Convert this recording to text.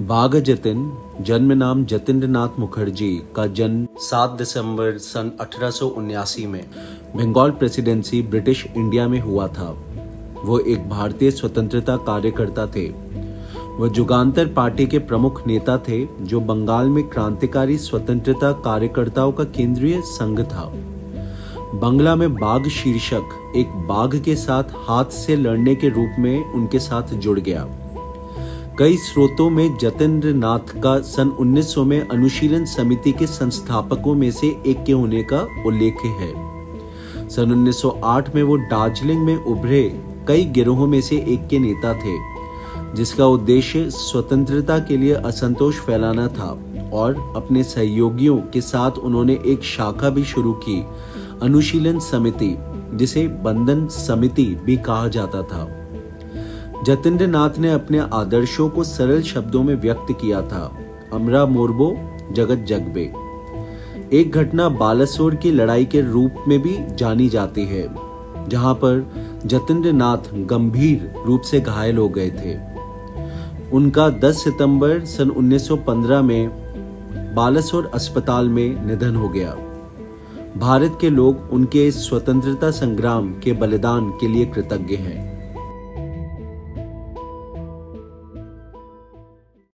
बाघ जतिन जन्म नाम जतिन्द्र मुखर्जी का जन्म 7 दिसंबर सन अठारह में बंगाल प्रेसिडेंसी ब्रिटिश इंडिया में हुआ था। वो एक भारतीय स्वतंत्रता कार्यकर्ता थे। वह जुगांतर पार्टी के प्रमुख नेता थे, जो बंगाल में क्रांतिकारी स्वतंत्रता कार्यकर्ताओं का केंद्रीय संघ था। बंगला में बाघ शीर्षक एक बाघ के साथ हाथ से लड़ने के रूप में उनके साथ जुड़ गया। कई स्रोतों में जतेंद्र नाथ का सन 1900 में अनुशीलन समिति के संस्थापकों में से एक के होने का उल्लेख है। सन 1908 में वो दार्जिलिंग में उभरे कई गिरोहों में से एक के नेता थे, जिसका उद्देश्य स्वतंत्रता के लिए असंतोष फैलाना था और अपने सहयोगियों के साथ उन्होंने एक शाखा भी शुरू की, अनुशीलन समिति, जिसे बंधन समिति भी कहा जाता था। जतेंद्र नाथ ने अपने आदर्शों को सरल शब्दों में व्यक्त किया था। अमरा मोरबो, जगत जगबे। एक घटना बालासोर की लड़ाई के रूप में भी जानी जाती है, जहाँ पर जतेंद्र नाथ गंभीर रूप से घायल हो गए थे। उनका 10 सितंबर सन 1915 में बालासोर अस्पताल में निधन हो गया। भारत के लोग उनके स्वतंत्रता संग्राम के बलिदान के लिए कृतज्ञ हैं।